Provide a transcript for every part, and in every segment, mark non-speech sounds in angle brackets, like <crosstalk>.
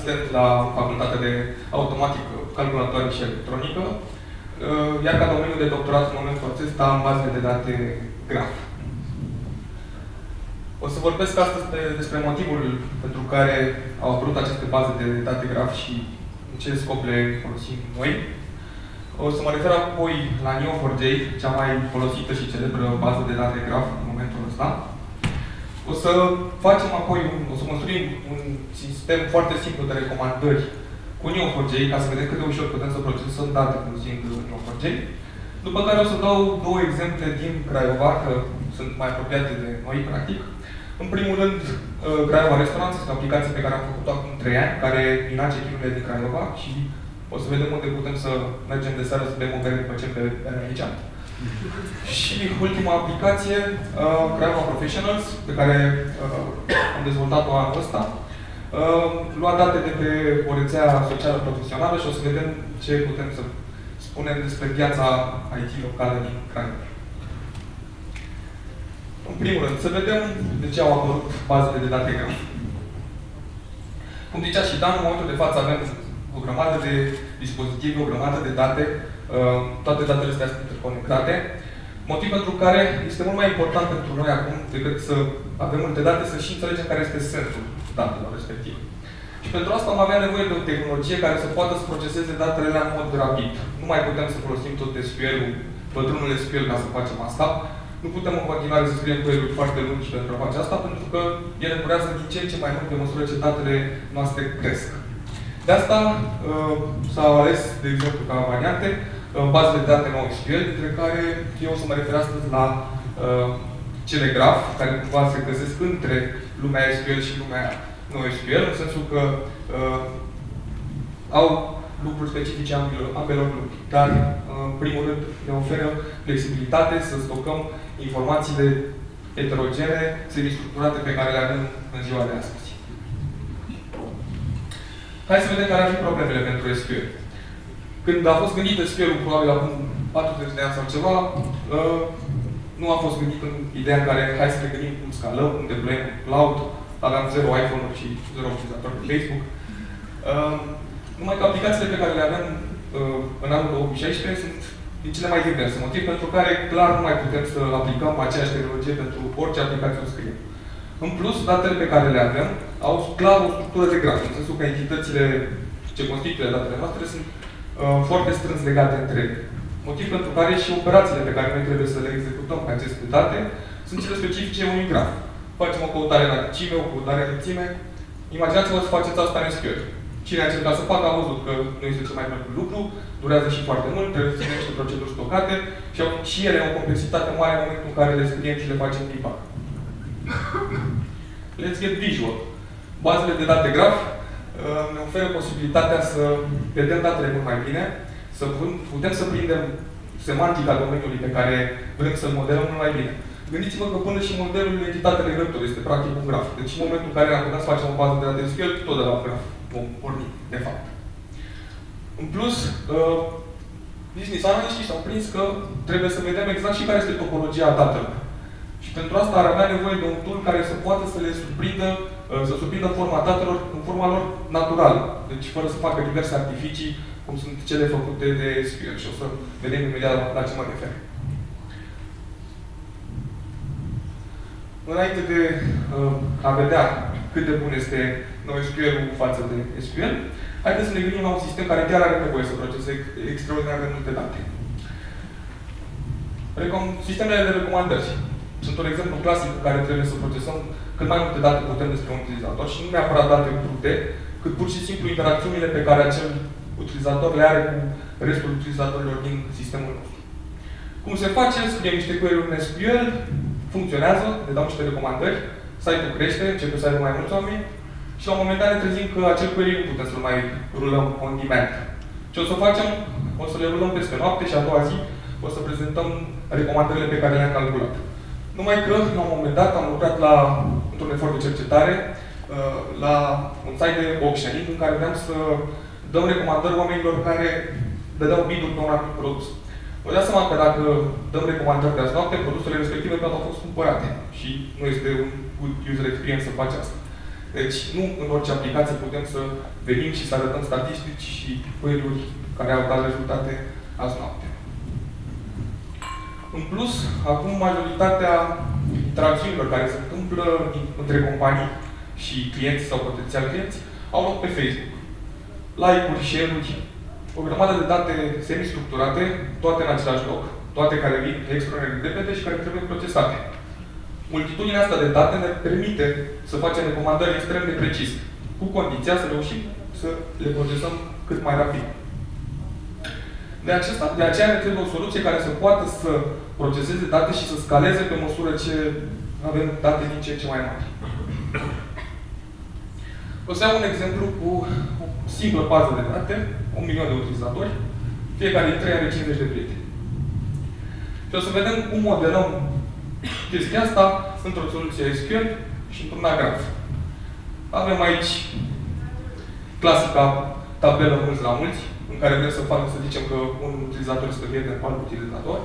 asistent la Facultatea de Automatică, Calculatoare și Electronică, uh, iar ca domeniu de doctorat în momentul acesta am bazele de date graf. O să vorbesc astăzi despre motivul pentru care au apărut aceste baze de date graf și în ce scop le folosim noi. O să mă refer apoi la Neo4j, cea mai folosită și celebră bază de date graf în momentul ăsta. O să facem apoi, un, o să construim un sistem foarte simplu de recomandări cu Neo4j, ca să vedem cât de ușor putem să procesăm date folosind Neo4j. După care o să dau două exemple din Craiova, că sunt mai apropiate de noi, practic. În primul rând, uh, Craiova Restaurant este o aplicație pe care am făcut-o acum 3 ani, care mina check din Craiova și o să vedem unde putem să mergem de seară să bem o bere după ce pe aici. Și ultima aplicație, uh, Craiova Professionals, pe care uh, am dezvoltat-o anul ăsta, uh, lua date de pe o rețea socială profesională și o să vedem ce putem să spunem despre viața IT locală din Craiova. În primul rând, să vedem de ce au apărut bazele de date graf. Cum zicea și Dan, în momentul de față avem o grămadă de dispozitive, o grămadă de date, uh, toate datele astea sunt interconectate, motiv pentru care este mult mai important pentru noi acum decât să avem multe date, să și înțelegem care este sensul datelor respective. Și pentru asta am avea nevoie de o tehnologie care să poată să proceseze datele în mod rapid. Nu mai putem să folosim tot SQL-ul, pătrunul SQL ca să facem asta. Nu putem în continuare să scriem query foarte lungi pentru a face asta, pentru că ele durează din ce în ce mai mult pe măsură ce datele noastre cresc. De asta uh, s-au ales, de exemplu, ca variante, uh, bazele de date NoSQL, dintre care eu o să mă refer astăzi la uh, cele graf, care cumva se găsesc între lumea SQL și lumea NoSQL, în sensul că uh, au lucruri specifice ambelor, ambelor lucruri. Dar, uh, în primul rând, ne oferă flexibilitate să stocăm informațiile heterogene, semi-structurate pe care le avem în ziua de astăzi. Hai să vedem care ar fi problemele pentru SQL. Când a fost gândit SQL-ul, probabil acum 40 de ani sau ceva, uh, nu a fost gândit în ideea în care hai să ne gândim cum scalăm, cum deployăm cloud, aveam 0 iPhone-uri și 0 utilizatori pe Facebook. Uh, numai că aplicațiile pe care le avem uh, în anul 2016 sunt din cele mai diverse, motiv pentru care clar nu mai putem să aplicăm aceeași tehnologie pentru orice aplicație o scriem. În plus, datele pe care le avem au clar o structură de graf, în sensul că entitățile ce constituie datele noastre sunt uh, foarte strâns legate între ele. Motiv pentru care și operațiile pe care noi trebuie să le executăm pe aceste date sunt cele specifice unui graf. Facem o căutare la adicime, o căutare în țime. Imaginați-vă să faceți asta în SQL. Cine a încercat să facă a văzut că nu este cel mai mult lucru, durează și foarte mult, trebuie să niște proceduri stocate și au și ele o complexitate mare în momentul în care le scriem și le facem debug. Let's get visual. Bazele de date graf uh, ne oferă posibilitatea să vedem datele mult mai bine, să putem să prindem semantica domeniului pe care vrem să-l modelăm mult mai bine. Gândiți-vă că până și modelul identitate legătură este practic un graf. Deci în momentul în care am putea să facem o bază de date SQL, tot de la un graf vom porni, de fapt. În plus, uh, business analyștii s-au prins că trebuie să vedem exact și care este topologia datelor. Și pentru asta ar avea nevoie de un tool care să poată să le surprindă, uh, să surprindă forma datelor în forma lor naturală. Deci fără să facă diverse artificii, cum sunt cele făcute de SQL. Și o să vedem imediat la ce mă refer. Înainte de uh, a vedea cât de bun este NoSQL-ul față de SQL, haideți să ne gândim la un sistem care chiar are nevoie să proceseze extraordinar de multe date. Recom sistemele de recomandări sunt un exemplu clasic în care trebuie să procesăm cât mai multe date putem despre un utilizator și nu neapărat date brute, cât pur și simplu interacțiunile pe care acel utilizator le are cu restul utilizatorilor din sistemul nostru. Cum se face? Scriem niște query în SQL, funcționează, le dau niște recomandări, site-ul crește, începe să aibă mai mulți oameni și la un moment dat ne trezim că acel query nu putem să-l mai rulăm on demand. Ce o să facem? O să le rulăm peste noapte și a doua zi o să prezentăm recomandările pe care le-am calculat. Numai că, la un moment dat, am lucrat la, într-un efort de cercetare uh, la un site de auctioning în care vreau să dăm recomandări oamenilor care dădeau biduri pe un anumit produs. Vă dați seama că dacă dăm recomandări de azi noapte, produsele respective toate au fost cumpărate și nu este un good user experience să faci asta. Deci, nu în orice aplicație putem să venim și să arătăm statistici și query care au dat rezultate azi noapte. În plus, acum majoritatea interacțiunilor care se întâmplă între companii și clienți sau potențial clienți au loc pe Facebook. Like-uri, share-uri, o grămadă de date semi-structurate, toate în același loc, toate care vin extraordinar de repede și care trebuie procesate. Multitudinea asta de date ne permite să facem recomandări extrem de precise, cu condiția să reușim să le procesăm cât mai rapid. De, acesta, de aceea ne trebuie o soluție care să poată să proceseze date și să scaleze pe măsură ce avem date din ce în ce mai mari. O să iau un exemplu cu o simplă bază de date, un milion de utilizatori, fiecare dintre ei are 50 de prieteni. Și o să vedem cum modelăm chestia asta într-o soluție SQL și într-un graf. Avem aici clasica tabelă mulți la mulți, în care vrem să facem, să zicem că un utilizator este prieten cu alt utilizator.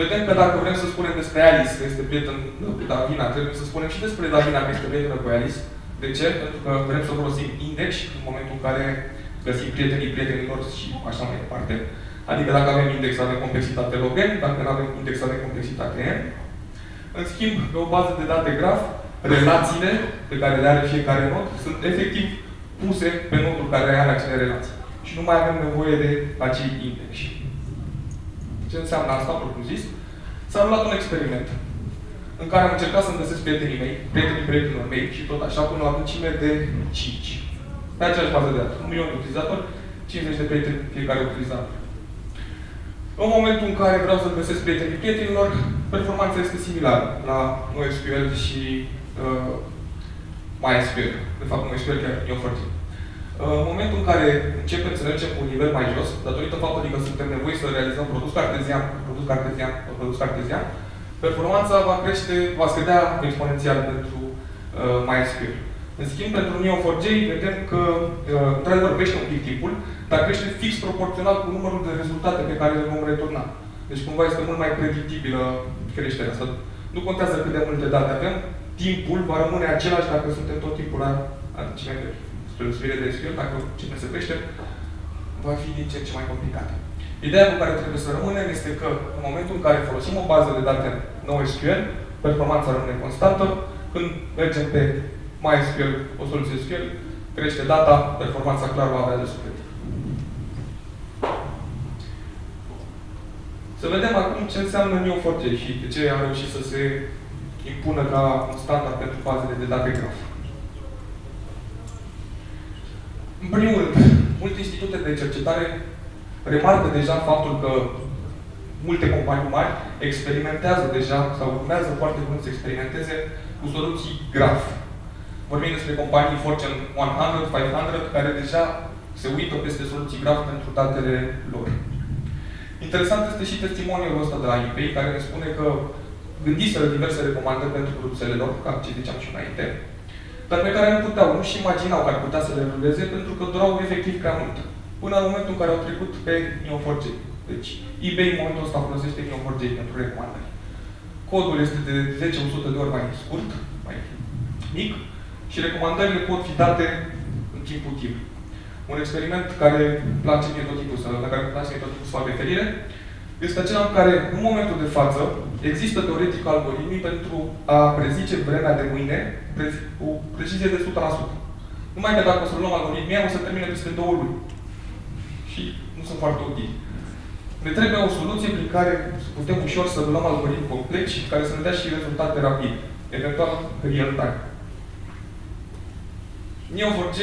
Vedem că dacă vrem să spunem despre Alice că este prieten cu Davina, trebuie să spunem și despre Davina că este prietenă cu Alice. De ce? Pentru că vrem să folosim index în momentul în care găsim prietenii prietenilor și așa mai departe. Adică dacă avem index, avem complexitate log n, dacă nu avem index, avem complexitate n. În schimb, pe o bază de date graf, relațiile pe care le are fiecare nod sunt efectiv puse pe nodul care are acele relații. Și nu mai avem nevoie de acei index. Ce înseamnă asta, propriu zis? S-a luat un experiment în care am încercat să-mi găsesc prietenii mei, prietenii prietenilor mei și tot așa până la adâncime de 5. Pe aceeași bază de date. Un milion de utilizatori, 50 de prieteni fiecare utilizator. În momentul în care vreau să găsesc prietenii prietenilor, performanța este similară la NoSQL și uh, MySQL. De fapt, NoSQL chiar e ofertă. Uh, în momentul în care începem să mergem cu un nivel mai jos, datorită faptului că suntem nevoiți să realizăm produs cartezian, produs cartezian, produs cartezian, performanța va crește, va scădea exponențial pentru uh, MySQL. În schimb, pentru Neo4j vedem că, uh, într-adevăr, crește un pic timpul, dar crește fix proporțional cu numărul de rezultate pe care le vom returna. Deci, cumva, este mult mai predictibilă creșterea asta. Nu contează cât de multe date avem, timpul va rămâne același dacă suntem tot timpul la adâncime spre deosebire de SQL, dacă începem să creștem, va fi din ce în ce mai complicat. Ideea cu care trebuie să rămânem este că în momentul în care folosim o bază de date NoSQL, performanța rămâne constantă. Când mergem pe MySQL, o soluție SQL, crește data, performanța clar va avea de suferit. Să vedem acum ce înseamnă Neo4j și de ce a reușit să se impună ca un standard pentru bazele de date graf. În primul rând, multe institute de cercetare remarcă deja faptul că multe companii mari experimentează deja sau urmează foarte mult să experimenteze cu soluții graf. Vorbim despre companii Fortune 100, 500, care deja se uită peste soluții graf pentru datele lor. Interesant este și testimoniul ăsta de la eBay, care ne spune că gândiseră diverse recomandări pentru produsele lor, ca ce ziceam și înainte, dar pe care nu puteau, nu și imaginau că ar putea să le ruleze, pentru că durau efectiv prea mult. Până în momentul în care au trecut pe Neo4j. Deci, eBay în momentul ăsta folosește Neo4j pentru recomandări. Codul este de 10-100 de ori mai scurt, mai mic, și recomandările pot fi date în timp util. Un experiment care place mie tot timpul să, la care place mie tot timpul să fac referire, este acela în care, în momentul de față, există teoretic algoritmii pentru a prezice vremea de mâine cu precizie de 100%. Numai că dacă o să luăm algoritmia, o să termine peste două luni. Și nu sunt foarte utili. Ne trebuie o soluție prin care putem ușor să luăm algoritmi complexi care să ne dea și rezultate rapide, eventual real-time. Neo4j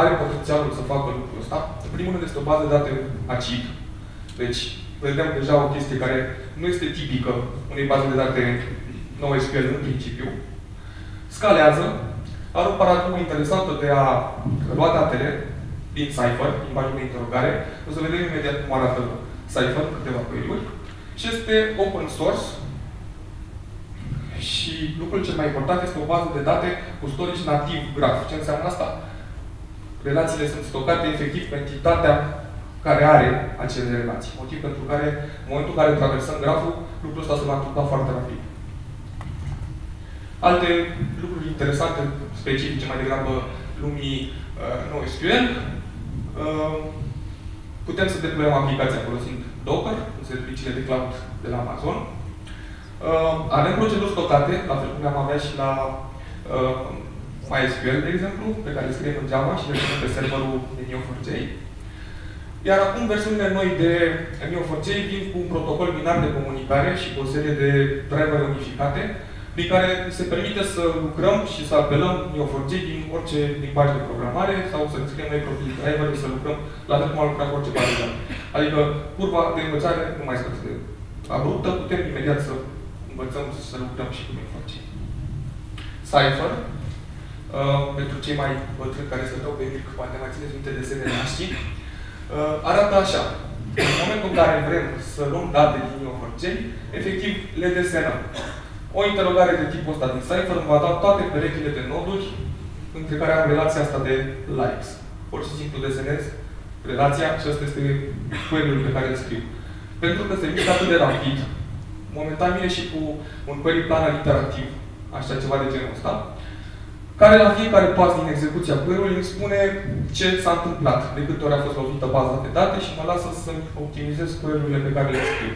are potențialul să facă lucrul ăsta. În primul rând este o bază de date ACID. Deci, vedem deja o chestie care nu este tipică unei baze de date NoSQL în principiu. Scalează, are o paradigmă interesantă de a lua datele din Cypher, limbajul de interogare. O să vedem imediat cum arată Cypher, câteva query Și este open source. Și lucrul cel mai important este o bază de date cu storage nativ graf. Ce înseamnă asta? Relațiile sunt stocate efectiv pe entitatea care are acele relații. Motiv pentru care, în momentul în care traversăm graful, lucrul ăsta se va întâmpla foarte rapid. Alte lucruri interesante, specifice, mai degrabă lumii uh, NoSQL. Uh, putem să deployăm aplicația folosind Docker, în serviciile de cloud de la Amazon. Uh, avem proceduri stocate, la fel cum am avea și la uh, MySQL, de exemplu, pe care le scriem în Java și le punem pe serverul de Neo4j. Iar acum versiunile noi de Neo4j vin cu un protocol binar de comunicare și cu o serie de drivere unificate, prin care se permite să lucrăm și să apelăm Neo4j din orice limbaj de programare sau să scriem noi profil driver și să lucrăm la fel cum am lucrat cu orice bază Adică curva de învățare nu mai este abruptă, putem imediat să învățăm să lucrăm și cu Neo4j. Cypher, uh, pentru cei mai bătrâni care se dau pe mic, poate mai țineți minte desenele naștii, uh, arată așa. În momentul în care vrem să luăm date din Neo4j, efectiv le desenăm. O interogare de tipul ăsta din Cypher îmi va da toate perechile de noduri între care am relația asta de likes. Pur și simplu desenez relația și asta este query pe care îl scriu. Pentru că se mișcă atât de rapid, momentan vine și cu un query plan iterativ, așa ceva de genul ăsta, care la fiecare pas din execuția query îmi spune ce s-a întâmplat, de câte ori a fost lovită baza de date și mă lasă să optimizez query pe care le scriu.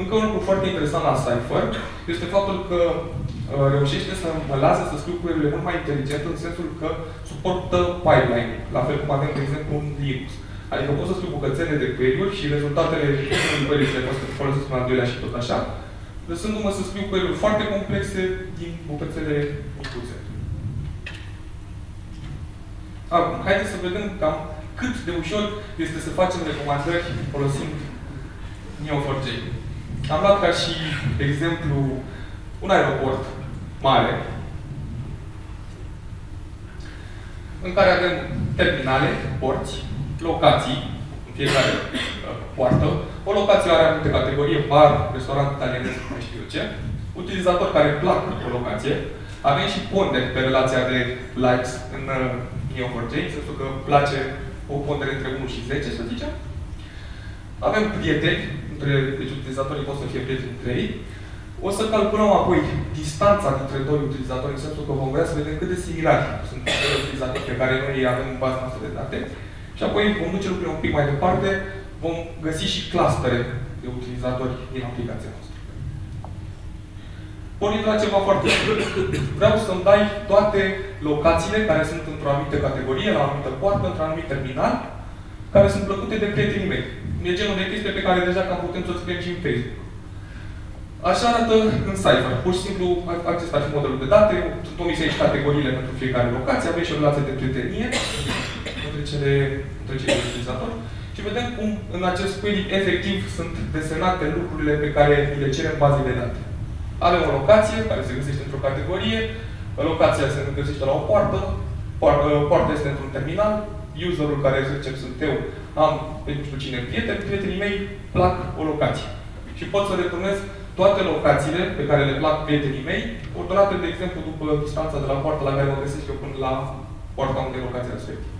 Încă un lucru foarte interesant la Cypher este faptul că uh, reușește să mă lase să scriu query mult mai inteligent în sensul că suportă pipeline, la fel cum avem, de exemplu, un Linux. Adică pot să scriu bucățele de query și rezultatele unui query le pot să folosesc în al doilea și tot așa, lăsându-mă să scriu query foarte complexe din bucățele micuțe. Acum, haideți să vedem cam cât de ușor este să facem recomandări folosind Neo4j. Am luat ca și exemplu un aeroport mare, în care avem terminale, porți, locații, în fiecare uh, poartă. O locație are anumite categorie, bar, restaurant italianez, mai știu eu ce. Utilizatori care plac o locație. Avem și ponderi pe relația de likes în uh, Neo4j, în sensul că place o pondere între 1 și 10, să zicem. Avem prieteni, între, deci utilizatorii pot să fie prieteni între ei. O să calculăm apoi distanța dintre doi utilizatori, în sensul că vom vrea să vedem cât de similari sunt doi utilizatori pe care noi avem în baza noastră de date. Și apoi vom duce lucrurile un pic mai departe, vom găsi și clustere de utilizatori din aplicația noastră. Pornim la ceva foarte simplu. Vreau să-mi dai toate locațiile care sunt într-o anumită categorie, la o anumită poartă, într-un anumit terminal, care sunt plăcute de prietenii mei. E genul de chestie pe care deja cam putem să o scriem și în Facebook. Așa arată în Cypher. Pur și simplu, acesta ar fi modelul de date, sunt omise aici categoriile pentru fiecare locație, avem și o relație de prietenie între cele, între cei utilizatori și vedem cum în acest query efectiv sunt desenate lucrurile pe care le cerem bazei de date. Avem o locație care se găsește într-o categorie, locația se găsește la o poartă, poarta este într-un terminal, userul care, să zicem, sunt eu, am pe nu știu cine prieteni, prietenii mei plac o locație. Și pot să returnez toate locațiile pe care le plac prietenii mei, ordonate, de exemplu, după distanța de la poarta la care mă găsesc eu până la poarta unde e locația respectivă.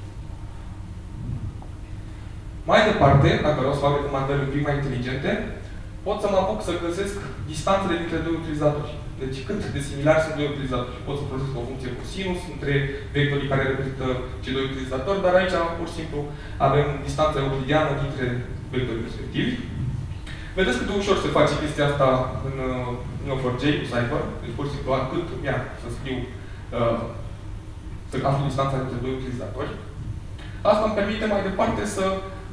Mai departe, dacă vreau să fac recomandări un pic mai inteligente, pot să mă apuc să găsesc distanțele dintre doi utilizatori. Deci cât de similar sunt doi utilizatori. Pot să folosesc o funcție cu sinus între vectorii care reprezintă cei doi utilizatori, dar aici pur și simplu avem distanța euclidiană dintre vectorii respectivi. Vedeți cât de ușor se face chestia asta în Neo4j cu Cypher. Deci pur și simplu cât mi să scriu uh, să aflu distanța dintre doi utilizatori. Asta îmi permite mai departe să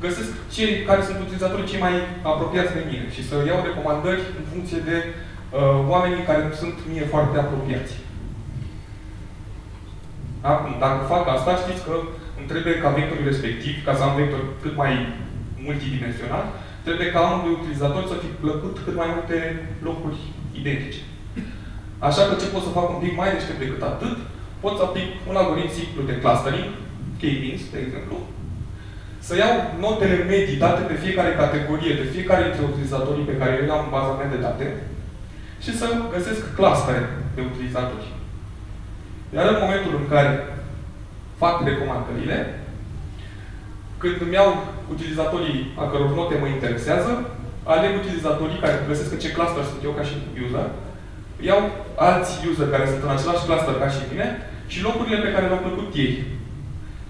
găsesc cei care sunt utilizatorii cei mai apropiați de mine și să iau recomandări în funcție de uh, oamenii care sunt mie foarte apropiați. Acum, dacă fac asta, știți că îmi trebuie ca vectorul respectiv, ca să am vector cât mai multidimensional, trebuie ca amul de utilizator să fi plăcut cât mai multe locuri identice. Așa că ce pot să fac un pic mai deștept decât atât, pot să aplic un algoritm simplu de clustering, k-means, de exemplu, să iau notele medii date pe fiecare categorie, de fiecare dintre utilizatorii pe care eu am în baza mea de date și să găsesc clustere de utilizatori. Iar în momentul în care fac recomandările, când îmi iau utilizatorii a căror note mă interesează, aleg utilizatorii care găsesc în ce cluster sunt eu ca și user, iau alți user care sunt în același cluster ca și mine și locurile pe care le-au plăcut ei.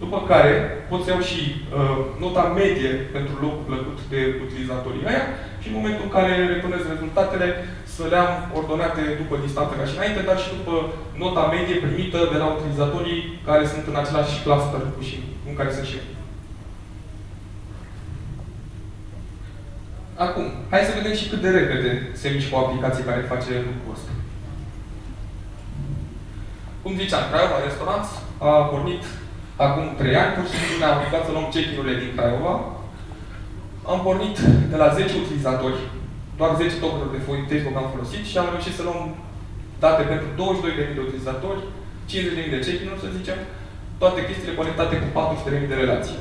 După care pot să iau și uh, nota medie pentru locul plăcut de utilizatorii aia și în momentul în care returnez rezultatele să le am ordonate după distanță ca și înainte, dar și după nota medie primită de la utilizatorii care sunt în același cluster cu și în care sunt și eu. Acum, hai să vedem și cât de repede se mișcă o aplicație care face lucrul ăsta. Cum ziceam, Craiova Restaurants a pornit acum 3 ani, pur și simplu ne-am aplicat să luăm check-in-urile din Craiova. Am pornit de la 10 utilizatori, doar 10 topuri de Facebook am folosit și am reușit să luăm date pentru 22.000 de utilizatori, 50.000 de check-in-uri, să zicem, toate chestiile conectate cu 400.000 de relații.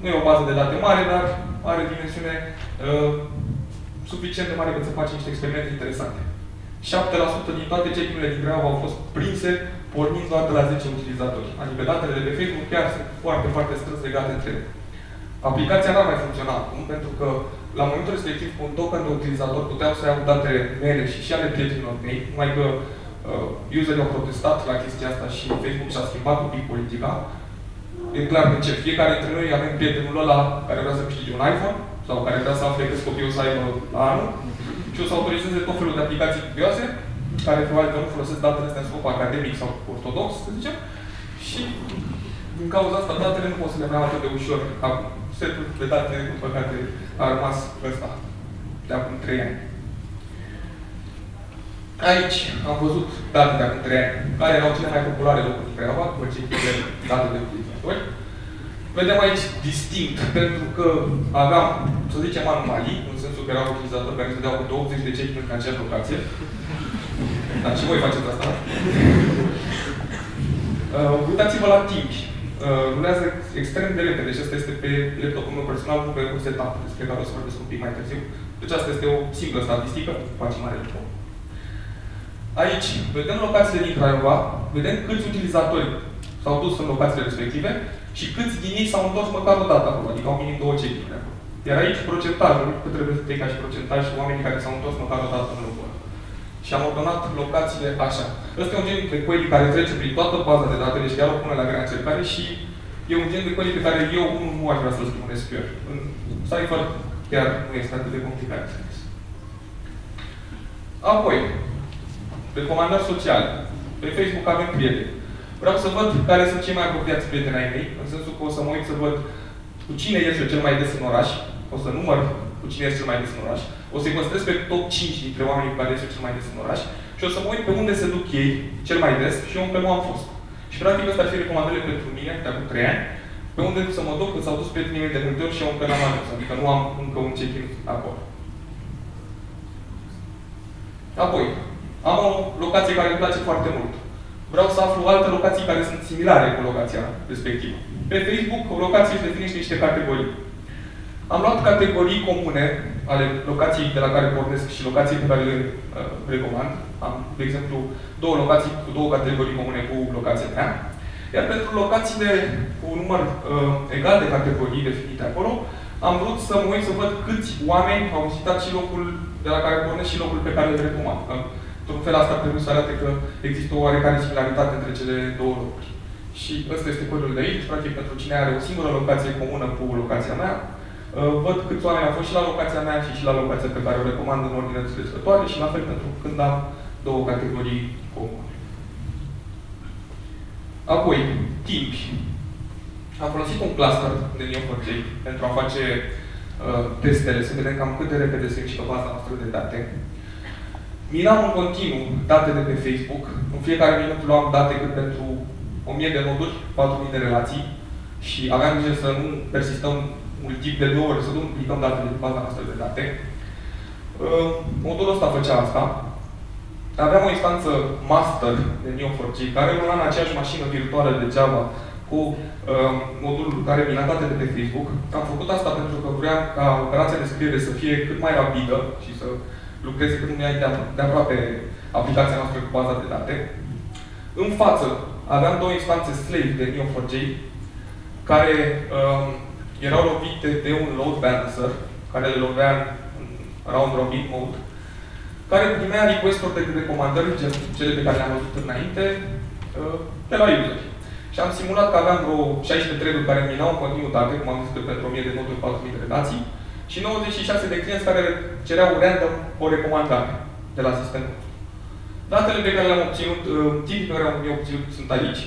Nu e o bază de date mare, dar are dimensiune uh, suficient de mare pentru să faci niște experimente interesante. 7% din toate check-in-urile din Craiova au fost prinse pornind doar de la 10 utilizatori. Adică datele de pe Facebook chiar sunt foarte, foarte strâns legate între ele. Aplicația n-ar mai funcționa acum, pentru că la momentul respectiv, cu un token de utilizator, puteau să iau datele mele și și ale prietenilor mei, numai că uh, userii au protestat la chestia asta și Facebook și-a schimbat un pic politica. E clar de ce. Fiecare dintre noi avem prietenul ăla care vrea să câștige un iPhone sau care vrea să afle câți copii o să aibă la anul și o să autorizeze tot felul de aplicații dubioase care probabil că nu folosesc datele astea în scop academic sau ortodox, să zicem, și din cauza asta datele nu pot să le mai atât de ușor. Acum, setul de date, din păcate, a rămas ăsta de acum 3 ani. Aici am văzut date de acum 3 ani, care erau cele mai populare locuri pe Craiova, după ce date de utilizatori. Vedem aici distinct, pentru că aveam, să zicem, anomalii, în sensul că erau utilizatori care se deau cu 20 de check în aceeași locație. Dar și voi faceți asta. <laughs> Uh, uitați-vă la timp. Uh, rulează extrem de repede. Deci asta este pe laptopul meu personal, nu pe un setup, despre care o să vorbesc un pic mai târziu. Deci asta este o simplă statistică, face mare lucru. Aici, vedem locațiile din Craiova, vedem câți utilizatori s-au dus în locațiile respective și câți din ei s-au întors măcar o dată acolo, adică au minim două check acolo. Iar aici procentajul, că trebuie să te ca și procentaj oamenii care s-au întors măcar o dată în locul și am ordonat locațiile așa. Ăsta e un gen de query care trece prin toată baza de date, deci chiar o pune la grea încercare și e un gen de query pe care eu nu aș vrea să-l spun în SQL. În Cypher chiar nu este atât de complicat. Apoi, recomandări sociale. Pe Facebook avem prieteni. Vreau să văd care sunt cei mai apropiați prieteni ai mei, în sensul că o să mă uit să văd cu cine ies eu cel mai des în oraș, o să număr cu cine ies cel mai des în oraș, o să-i păstrez pe top 5 dintre oamenii cu care ies cel mai des în oraș și o să mă uit pe unde se duc ei cel mai des și eu încă nu am fost. Și practic asta ar fi recomandările pentru mine, de acum 3 ani, pe unde să mă duc când s-au dus prietenii mei de multe ori și eu încă n-am ajuns, adică nu am încă un check-in acolo. Apoi, am o locație care îmi place foarte mult. Vreau să aflu alte locații care sunt similare cu locația respectivă. Pe Facebook, o locație își definește niște categorii. Am luat categorii comune ale locației de la care pornesc și locații pe care le uh, recomand. Am, de exemplu, două locații cu două categorii comune cu locația mea. Iar pentru locațiile cu un număr uh, egal de categorii definite acolo, am vrut să mă uit să văd câți oameni au vizitat și locul de la care pornesc și locul pe care le recomand. Într-un fel asta trebuie să arate că există o oarecare similaritate între cele două locuri. Și ăsta este codul de aici, practic pentru cine are o singură locație comună cu locația mea, uh, văd câți oameni au fost și la locația mea și și la locația pe care o recomand în ordine desfășurătoare și la fel pentru când am două categorii comune. Apoi, timp. Am folosit un cluster de Neo4j pentru a face uh, testele, să vedem cam cât de repede se mișcă baza noastră de date. Minam în continuu date de pe Facebook. În fiecare minut luam date cât pentru 1000 de noduri, 4000 de relații și aveam grijă să nu persistăm mult timp de două ori, să nu duplicăm datele din baza noastră de date. Uh, modulul ăsta făcea asta. Aveam o instanță master de Neo4j care rula în aceeași mașină virtuală de Java cu uh, modulul care mina date de pe Facebook. Am făcut asta pentru că vreau ca operația de scriere să fie cât mai rapidă și să lucreze cât mai de aproape aplicația noastră cu baza de date. În față aveam două instanțe slave de Neo4j care um, erau lovite de un load balancer care le lovea în round robin mode, care primea request-uri de recomandări, gen cele pe care le-am văzut înainte, uh, de la user. Și am simulat că aveam vreo 16 treburi care minau în continuu date, cum am zis că pentru 1000 de noturi, 4000 de relații, și 96 de clienți care cereau random o recomandare de la sistemul Datele pe care le-am obținut, uh, timpii pe care le-am obținut sunt aici,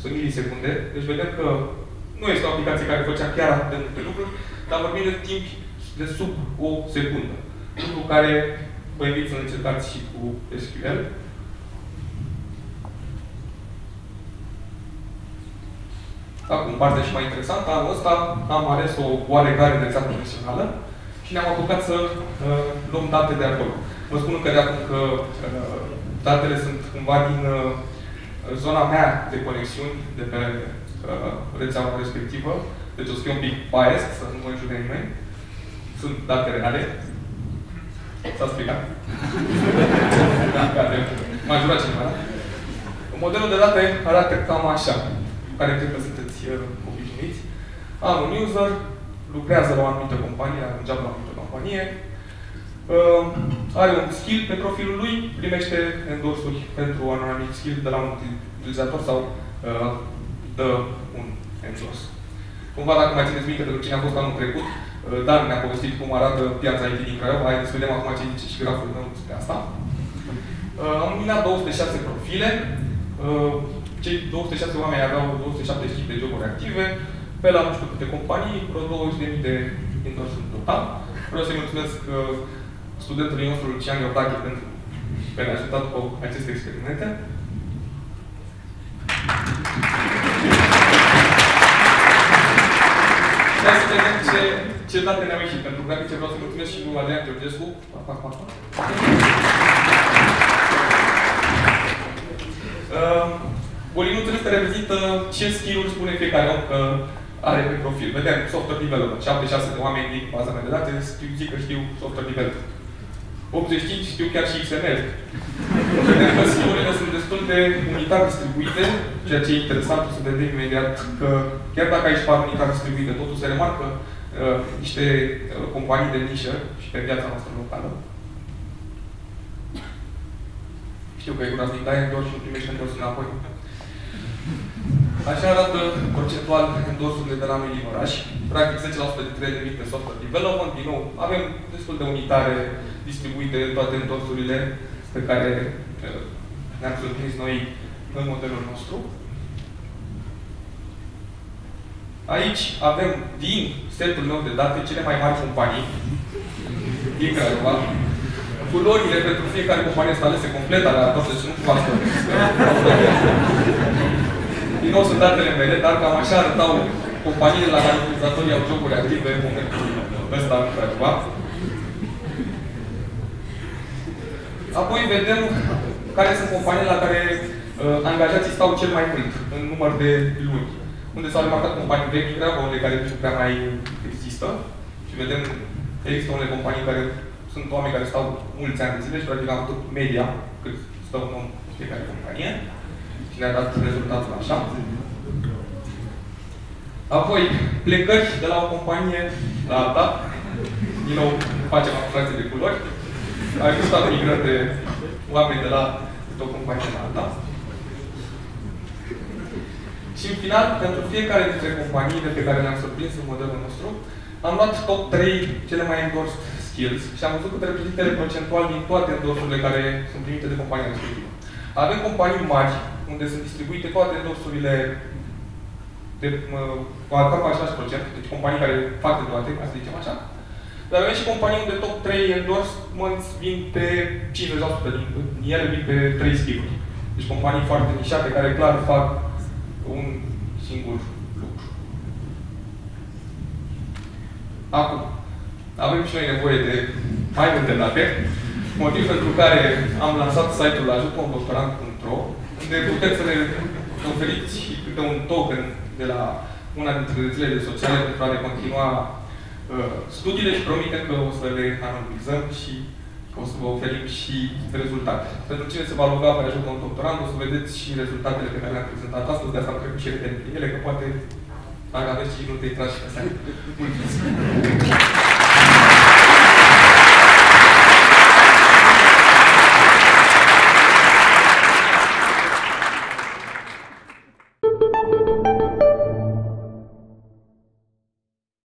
sunt milisecunde, deci vedem că nu este o aplicație care făcea chiar atât de multe lucruri, dar vorbim de timp de sub o secundă. Lucru care vă invit să încercați și cu SQL. Acum, partea și mai interesantă, anul ăsta am ales o oarecare rețea profesională și ne-am apucat să uh, luăm date de acolo. Vă spun încă de acum că uh, datele sunt cumva din uh, zona mea de conexiuni de pe uh, rețeaua respectivă, deci o să fie un pic biased, să nu mă înjure nimeni. Sunt date reale. S-a stricat. da, gata, m-a jurat cineva. Modelul de date arată cam așa, care cred că sunteți uh, obișnuiți. Am un user, lucrează la o anumită companie, are un job la o anumită companie, uh, are un skill pe profilul lui, primește endorsuri pentru un anumit skill de la un utilizator sau uh, dă un endors. Cumva, dacă mai țineți minte, pentru cine a fost anul trecut, uh, Dan ne-a povestit cum arată piața IT din Craiova. Hai să vedem acum ce zice și graful meu despre asta. Uh, am minat 206 profile. Uh, cei 206 oameni aveau 275 de joburi active, pe la nu știu câte companii, vreo 20.000 de endors în total. Vreau să-i mulțumesc studentului nostru Lucian Iordache pentru că ne-a ajutat cu aceste experimente. Hai să vedem ce, ce date ne-au ieșit. Pentru grafice vreau să mulțumesc și lui Adrian Georgescu. Pa, pa, pa, pa. Uh, Bolinuțul este reprezintă ce skill-uri spune fiecare om că are pe profil. Vedem, software developer, 76 de oameni din baza mea de date, știu, zic că știu software developer. 85 știu chiar și XML. Vedem că skill-urile sunt destul de unitar distribuite, ceea ce e interesant, o să vedem imediat că chiar dacă ai par unitar distribuite, totul se remarcă uh, niște uh, companii de nișă și pe viața noastră locală. Știu că e groaznic, dai endors și primești endors înapoi. Așa arată procentual endorsurile de la noi din oraș. Practic 10% dintre ele vin pe software development. Din nou, avem destul de unitare distribuite toate endorsurile pe care uh, ne-am surprins noi în modelul nostru. Aici avem din setul meu de date cele mai mari companii din Craiova. Culorile pentru fiecare companie sunt alese complet aleator, deci nu cumva Din nou sunt datele mele, dar cam așa arătau companiile la care utilizatorii au jocuri active în momentul ăsta în Craiova. Apoi vedem care sunt companiile la care uh, angajații stau cel mai mult, în număr de luni. Unde s-au remarcat companii vechi, unele care nu prea mai există. Și vedem, există unele companii care sunt oameni care stau mulți ani de zile și practic am tot media cât stă un om fiecare companie. Și ne-a dat rezultatul așa. Apoi, plecări de la o companie la alta. Din nou, facem abstracție de culori. A existat migrări de oameni de la o companie la alta. Și în final, pentru fiecare dintre companiile pe care le-am surprins în modelul nostru, am luat top 3 cele mai endorsed skills și am văzut câte reprezintă procentual din toate endorsurile care sunt primite de compania respectivă. Avem companii mari, unde sunt distribuite toate endorsurile de cam 6%, deci companii care fac de toate, ca să zicem așa. Dar avem și companii unde top 3 endorsements vin pe 50% din ele vin pe 3 skill-uri. Deci companii foarte nișate care clar fac un singur lucru. Acum, avem și noi nevoie de mai multe date, motiv pentru care am lansat site-ul ajutomdoctorant.ro, unde puteți să ne oferiți câte un token de la una dintre rețelele sociale pentru a ne continua uh, studiile și promitem că o să le analizăm și o să vă oferim și rezultate. Pentru cine se va loga pe ajută un doctorand, o să vedeți și rezultatele pe care le-am prezentat astăzi, de asta am trecut și ele, că poate dacă aveți și nu te intrați și pe site. Mulțumesc!